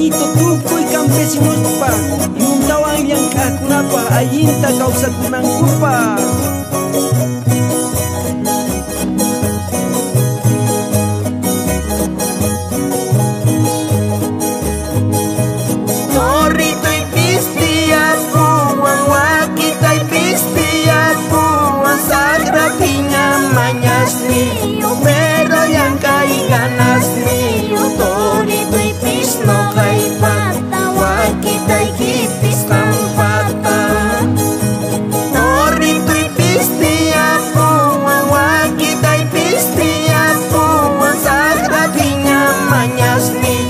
Benito tukuy kampesi multupa Yuntawang yang kakunapa ayinta kausat kunang kupa Yuntawang yang kakunapa ayinta kausat kunang kupa mañas ni